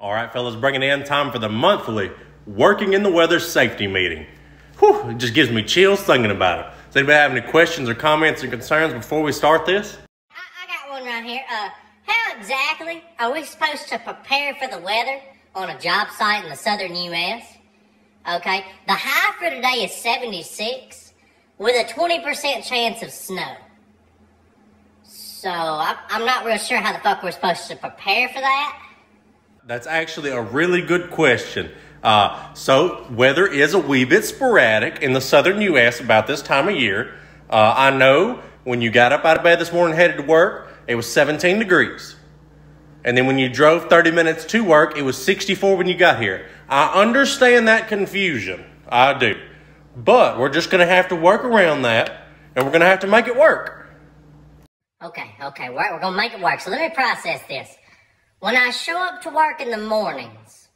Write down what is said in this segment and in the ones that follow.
All right, fellas, bringing in time for the monthly Working in the Weather Safety Meeting. Whew, it just gives me chills thinking about it. Does anybody have any questions or comments or concerns before we start this? I, I got one right here. Uh, how exactly are we supposed to prepare for the weather on a job site in the southern U.S.? Okay, the high for today is 76 with a 20% chance of snow. So I, I'm not real sure how the fuck we're supposed to prepare for that. That's actually a really good question. Uh, so, weather is a wee bit sporadic in the southern U.S. about this time of year. Uh, I know when you got up out of bed this morning headed to work, it was 17 degrees. And then when you drove 30 minutes to work, it was 64 when you got here. I understand that confusion. I do. But we're just going to have to work around that, and we're going to have to make it work. Okay, okay, we're, we're gonna make it work. So let me process this. When I show up to work in the mornings,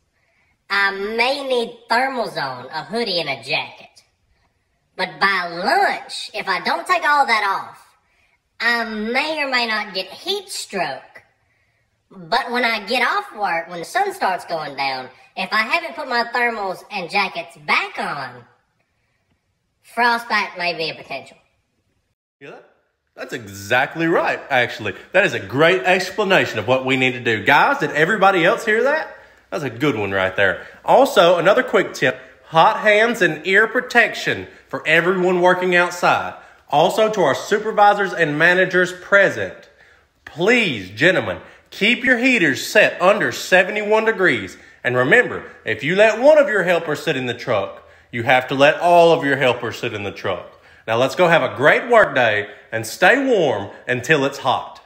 I may need thermals on, a hoodie, and a jacket. But by lunch, if I don't take all that off, I may or may not get heat stroke. But when I get off work, when the sun starts going down, if I haven't put my thermals and jackets back on, frostbite may be a potential. That? That's exactly right, actually. That is a great explanation of what we need to do. Guys, did everybody else hear that? That's a good one right there. Also, another quick tip hot hands and ear protection for everyone working outside. Also, to our supervisors and managers present, please, gentlemen, keep your heaters set under 71 degrees. And remember, if you let one of your helpers sit in the truck, you have to let all of your helpers sit in the truck. Now let's go have a great work day and stay warm until it's hot.